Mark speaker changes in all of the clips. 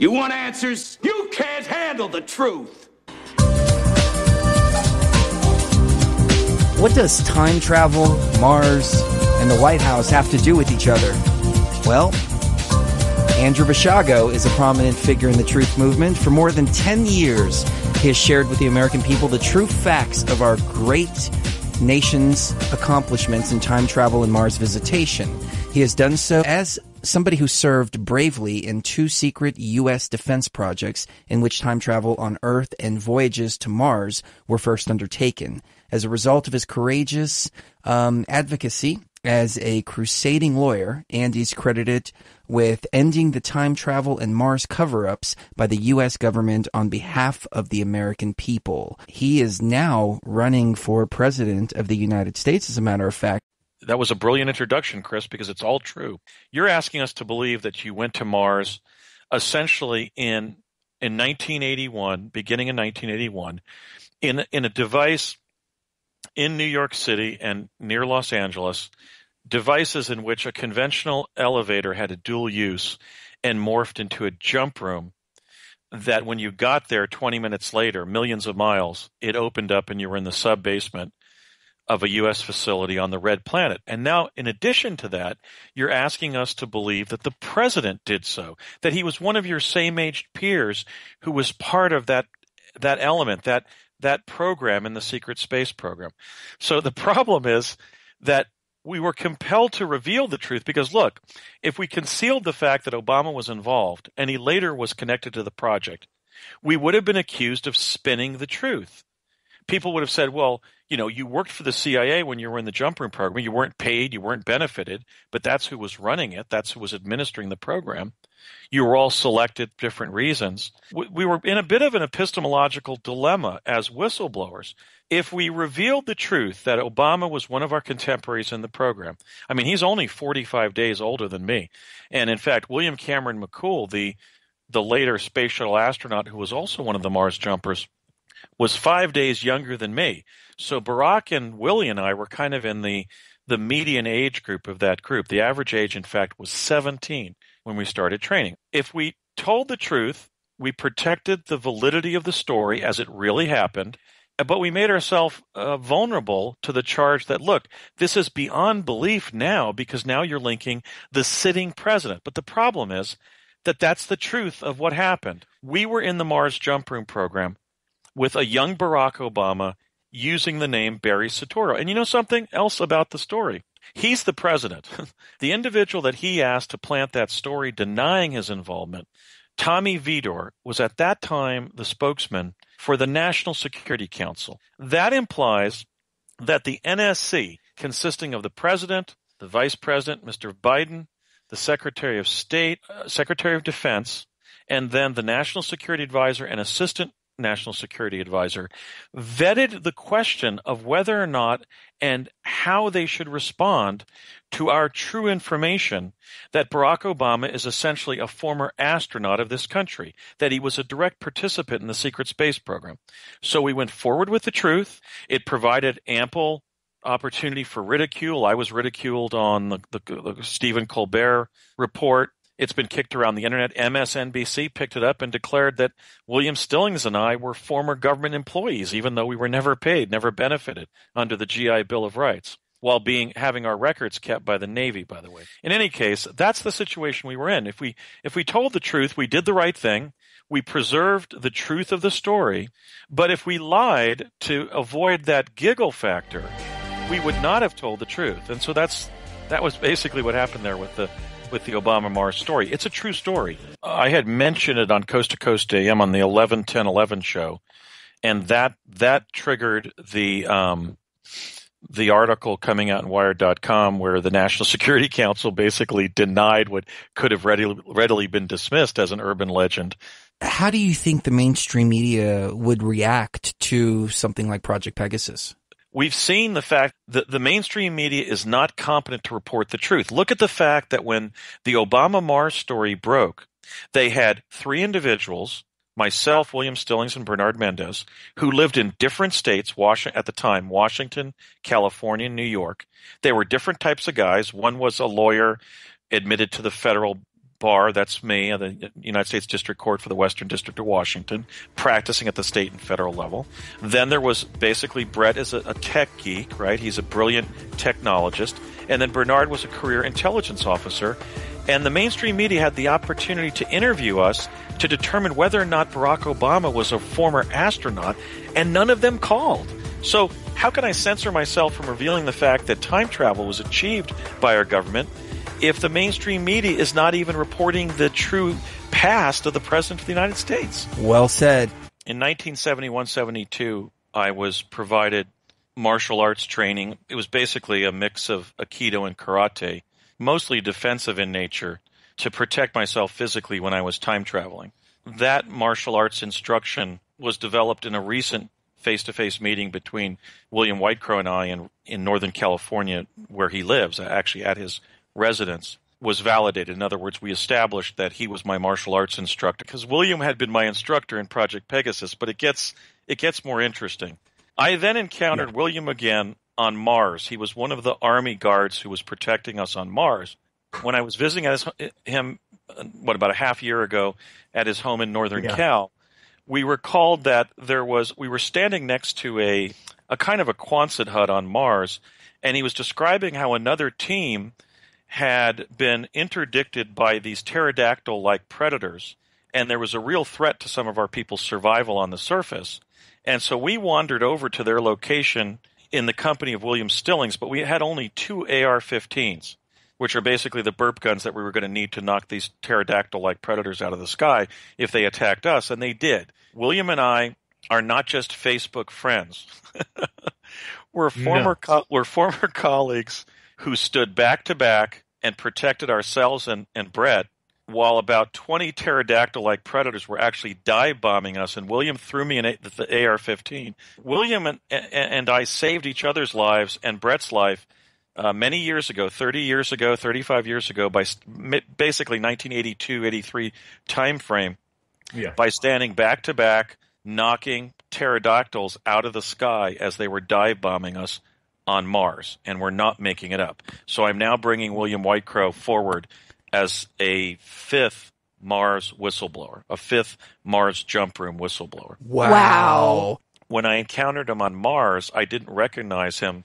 Speaker 1: You want answers? You can't handle the truth.
Speaker 2: What does time travel, Mars, and the White House have to do with each other? Well, Andrew Basiago is a prominent figure in the truth movement. For more than 10 years, he has shared with the American people the true facts of our great nation's accomplishments in time travel and Mars visitation. He has done so as somebody who served bravely in two secret U.S. defense projects in which time travel on Earth and voyages to Mars were first undertaken. As a result of his courageous um, advocacy as a crusading lawyer, Andy's credited with ending the time travel and Mars cover ups by the U.S. government on behalf of the American people. He is now running for president of the United States, as a matter of fact.
Speaker 3: That was a brilliant introduction, Chris, because it's all true. You're asking us to believe that you went to Mars essentially in in 1981, beginning in 1981, in in a device in New York City and near Los Angeles, devices in which a conventional elevator had a dual use and morphed into a jump room that when you got there 20 minutes later, millions of miles, it opened up and you were in the sub basement of a U.S. facility on the red planet. And now, in addition to that, you're asking us to believe that the president did so, that he was one of your same aged peers who was part of that that element, that that program in the secret space program. So the problem is that we were compelled to reveal the truth because look, if we concealed the fact that Obama was involved and he later was connected to the project, we would have been accused of spinning the truth. People would have said, well, you know, you worked for the CIA when you were in the jump room program. You weren't paid, you weren't benefited, but that's who was running it. That's who was administering the program. You were all selected for different reasons. We were in a bit of an epistemological dilemma as whistleblowers. If we revealed the truth that Obama was one of our contemporaries in the program, I mean, he's only 45 days older than me. And in fact, William Cameron McCool, the the later space shuttle astronaut who was also one of the Mars jumpers, was five days younger than me. So Barack and Willie and I were kind of in the the median age group of that group. The average age, in fact, was 17 when we started training. If we told the truth, we protected the validity of the story as it really happened, but we made ourselves uh, vulnerable to the charge that, look, this is beyond belief now because now you're linking the sitting president. But the problem is that that's the truth of what happened. We were in the Mars Jump Room program with a young Barack Obama using the name Barry Soetoro. And you know something else about the story? He's the president. the individual that he asked to plant that story denying his involvement, Tommy Vietor, was at that time the spokesman for the National Security Council. That implies that the NSC, consisting of the president, the vice president, Mr. Biden, the Secretary of State, uh, Secretary of Defense, and then the National Security Advisor and Assistant National Security Advisor, vetted the question of whether or not and how they should respond to our true information that Barack Obama is essentially a former astronaut of this country, that he was a direct participant in the secret space program. So we went forward with the truth. It provided ample opportunity for ridicule. I was ridiculed on the, the, the Stephen Colbert report. It's been kicked around the internet. MSNBC picked it up and declared that William Stillings and I were former government employees, even though we were never paid, never benefited under the GI Bill of Rights, while being having our records kept by the Navy, by the way. In any case, that's the situation we were in. If we if we told the truth, we did the right thing. We preserved the truth of the story, but if we lied to avoid that giggle factor, we would not have told the truth. And so that's that was basically what happened there with the with the Obama Mars story. It's a true story. I had mentioned it on Coast to Coast AM on the 11 10 11 show, and that that triggered the um, the article coming out in Wired.com where the National Security Council basically denied what could have readily, readily been dismissed as an urban legend.
Speaker 2: How do you think the mainstream media would react to something like Project Pegasus?
Speaker 3: We've seen the fact that the mainstream media is not competent to report the truth. Look at the fact that when the Obama Mars story broke, they had three individuals, myself, William Stillings, and Bernard Mendez, who lived in different states at the time Washington, California, and New York. They were different types of guys. One was a lawyer admitted to the federal bar, that's me, uh, the uh, United States District Court for the Western District of Washington, practicing at the state and federal level. Then there was basically Brett is a, a tech geek, right? He's a brilliant technologist. And then Bernard was a career intelligence officer. And the mainstream media had the opportunity to interview us to determine whether or not Barack Obama was a former astronaut, and none of them called. So, how can I censor myself from revealing the fact that time travel was achieved by our government if the mainstream media is not even reporting the true past of the President of the United States?
Speaker 2: Well said.
Speaker 3: In 1971 72, I was provided martial arts training. It was basically a mix of Aikido and karate, mostly defensive in nature, to protect myself physically when I was time traveling. That martial arts instruction was developed in a recent face to face meeting between William Whitecrow and I in, in Northern California, where he lives, actually at his residence, was validated. In other words, we established that he was my martial arts instructor because William had been my instructor in Project Pegasus, but it gets it gets more interesting. I then encountered yeah. William again on Mars. He was one of the army guards who was protecting us on Mars. When I was visiting his, him, what about a half year ago, at his home in Northern yeah. Cal, we recalled that there was we were standing next to a a kind of a Quonset hut on Mars, and he was describing how another team had been interdicted by these pterodactyl like predators, and there was a real threat to some of our people's survival on the surface. And so we wandered over to their location in the company of William Stillings, but we had only two AR 15s, which are basically the burp guns that we were going to need to knock these pterodactyl like predators out of the sky if they attacked us, and they did. William and I are not just Facebook friends. we're former no. co- we're former colleagues who stood back to back and protected ourselves and, and Brett while about 20 pterodactyl like predators were actually dive bombing us, and William threw me an, the AR 15. William and, and I saved each other's lives and Brett's life uh, many years ago 30 years ago, 35 years ago, by basically 1982 83 time frame, yeah. by standing back to back, knocking pterodactyls out of the sky as they were dive bombing us on Mars, and we're not making it up. So I'm now bringing William Whitecrow forward as a fifth Mars whistleblower, a fifth Mars jump room whistleblower.
Speaker 2: Wow. wow.
Speaker 3: When I encountered him on Mars, I didn't recognize him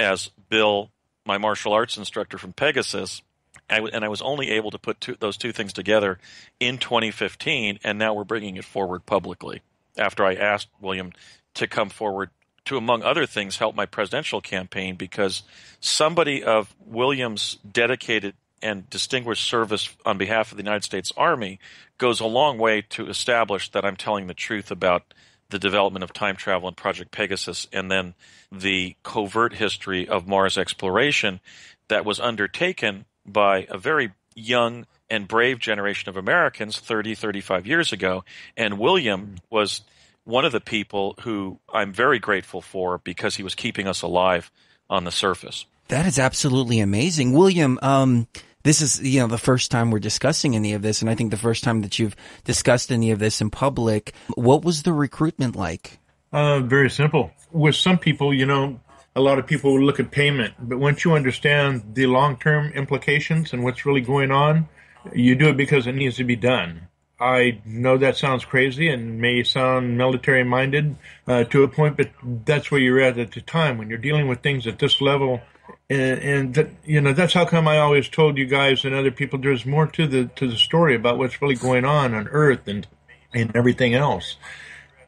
Speaker 3: as Bill, my martial arts instructor from Pegasus. and I was only able to put two, those two things together in 2015, and now we're bringing it forward publicly. After I asked William to come forward to, among other things, help my presidential campaign because somebody of Williams' dedicated and distinguished service on behalf of the United States Army goes a long way to establish that I'm telling the truth about the development of time travel and Project Pegasus, and then the covert history of Mars exploration that was undertaken by a very young and brave generation of Americans 30, 35 years ago. And William mm. was one of the people who I'm very grateful for because he was keeping us alive on the surface.
Speaker 2: That is absolutely amazing. William, um, this is, you know, the first time we're discussing any of this, and I think the first time that you've discussed any of this in public. What was the recruitment like?
Speaker 4: Uh, very simple. With some people, you know, a lot of people look at payment, but once you understand the long term implications and what's really going on, you do it because it needs to be done. I know that sounds crazy and may sound military minded uh, to a point, but that's where you're at at the time when you're dealing with things at this level. And, and that, you know that's how come I always told you guys and other people there's more to the to the story about what's really going on on Earth and and everything else.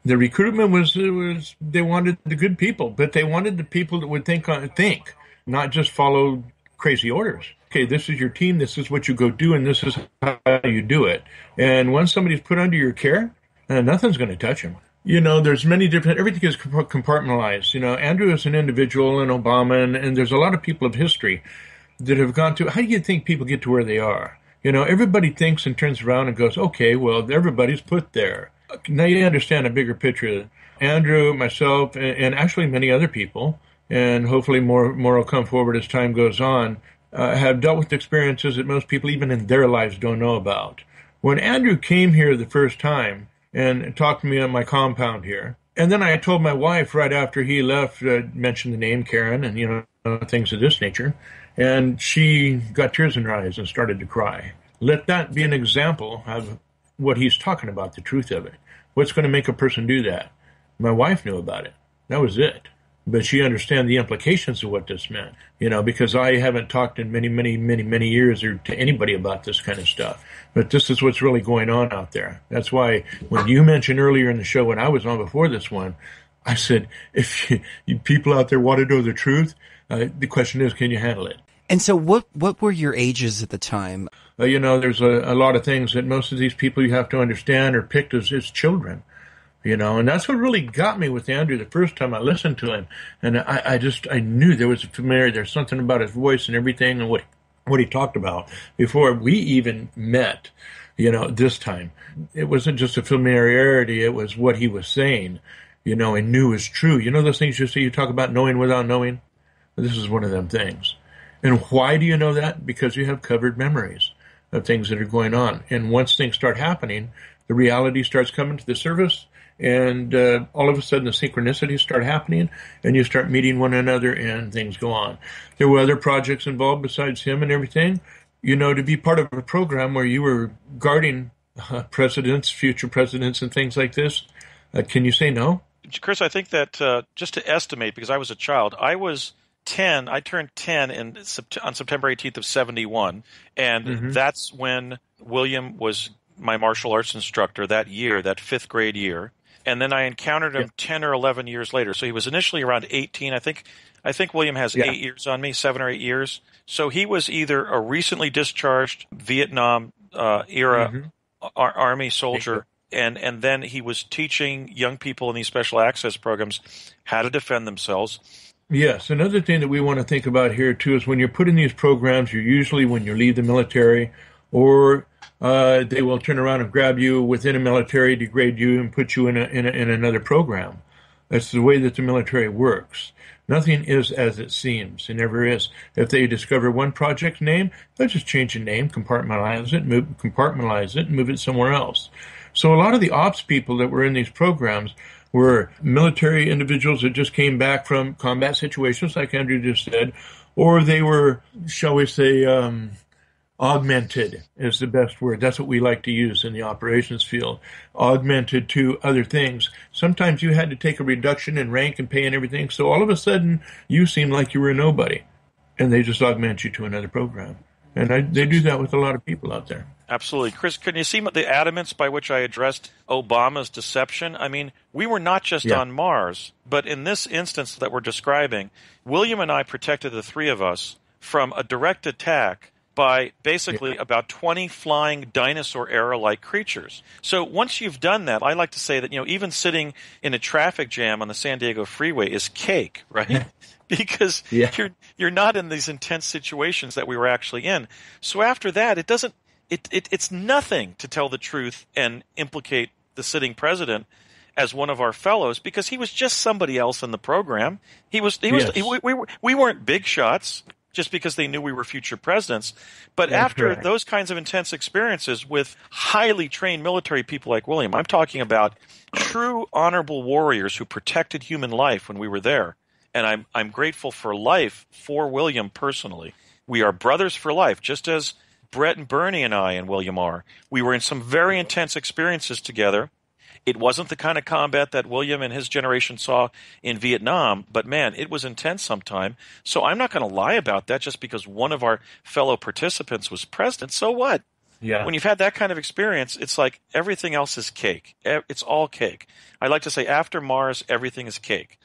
Speaker 4: The recruitment was was they wanted the good people, but they wanted the people that would think think, not just follow crazy orders okay, this is your team, this is what you go do, and this is how you do it. And once somebody's put under your care, uh, nothing's going to touch them. You know, there's many different, everything is compartmentalized. You know, Andrew is an individual and Obama, and, and there's a lot of people of history that have gone to, how do you think people get to where they are? You know, everybody thinks and turns around and goes, okay, well, everybody's put there. Now you understand a bigger picture. Andrew, myself, and, and actually many other people, and hopefully more more will come forward as time goes on, uh, have dealt with experiences that most people, even in their lives, don't know about. When Andrew came here the first time, and talked to me on my compound here. And then I told my wife right after he left, uh, mentioned the name Karen and, you know, things of this nature. And she got tears in her eyes and started to cry. Let that be an example of what he's talking about, the truth of it. What's going to make a person do that? My wife knew about it. That was it but she understand the implications of what this meant, you know, because I haven't talked in many, many, many, many years or to anybody about this kind of stuff. But this is what's really going on out there. That's why when you mentioned earlier in the show when I was on before this one, I said, if you, you people out there want to know the truth, uh, the question is, can you handle it?
Speaker 2: And so, what what were your ages at the time?
Speaker 4: Uh, you know, there's a, a, lot of things that most of these people you have to understand are picked as, as children you know, and that's what really got me with Andrew the first time I listened to him. And I, I just, I knew there was a familiar, there's something about his voice and everything and what, what he talked about before we even met, you know, this time. It wasn't just a familiarity, it was what he was saying, you know, and knew was true. You know, those things you say you talk about knowing without knowing? This is one of them things. And why do you know that? Because you have covered memories of things that are going on. And once things start happening, the reality starts coming to the surface and uh, all of a sudden the synchronicities start happening and you start meeting one another and things go on. There were other projects involved besides him and everything. You know to be part of a program where you were guarding uh, presidents future presidents and things like this uh, can you say no?
Speaker 3: Chris i think that uh, just to estimate because i was a child i was 10 i turned 10 in on september 18th of 71 and mm-hmm. that's when william was my martial arts instructor that year that fifth grade year and then I encountered him yeah. ten or eleven years later. So he was initially around eighteen. I think I think William has yeah. eight years on me, seven or eight years. So he was either a recently discharged Vietnam uh, era mm-hmm. ar- army soldier, and and then he was teaching young people in these special access programs how to defend themselves.
Speaker 4: Yes, another thing that we want to think about here too is when you're put in these programs, you're usually when you leave the military or uh, they will turn around and grab you within a military, degrade you, and put you in, a, in, a, in another program. That's the way that the military works. Nothing is as it seems. It never is. If they discover one project name, they'll just change the name, compartmentalize it, move, compartmentalize it, and move it somewhere else. So a lot of the ops people that were in these programs were military individuals that just came back from combat situations, like Andrew just said, or they were, shall we say, um, augmented is the best word. That's what we like to use in the operations field. Augmented to other things. Sometimes you had to take a reduction in rank and pay and everything. So all of a sudden you seem like you were a nobody and they just augment you to another program. And I, they do that with a lot of people out there.
Speaker 3: Absolutely. Chris, can you see the adamance by which I addressed Obama's deception? I mean, we were not just yeah. on Mars, but in this instance that we're describing, William and I protected the three of us from a direct attack by basically yeah. about 20 flying dinosaur era like creatures. So once you've done that, I like to say that, you know, even sitting in a traffic jam on the San Diego freeway is cake, right? because yeah. you're you're not in these intense situations that we were actually in. So after that, it doesn't it, it it's nothing to tell the truth and implicate the sitting president as one of our fellows because he was just somebody else in the program. He was he was yes. he, we, we, we weren't big shots just because they knew we were future presidents. But That's after correct. those kinds of intense experiences with highly trained military people like William, I'm talking about true honorable warriors who protected human life when we were there. And I'm I'm grateful for life for William personally. We are brothers for life, just as Brett and Bernie and I and William are. We were in some very intense experiences together it wasn't the kind of combat that William and his generation saw in Vietnam, but man, it was intense sometime. So I'm not going to lie about that just because one of our fellow participants was president. So what? Yeah. When you've had that kind of experience, it's like everything else is cake. It's all cake. I like to say after Mars, everything is cake.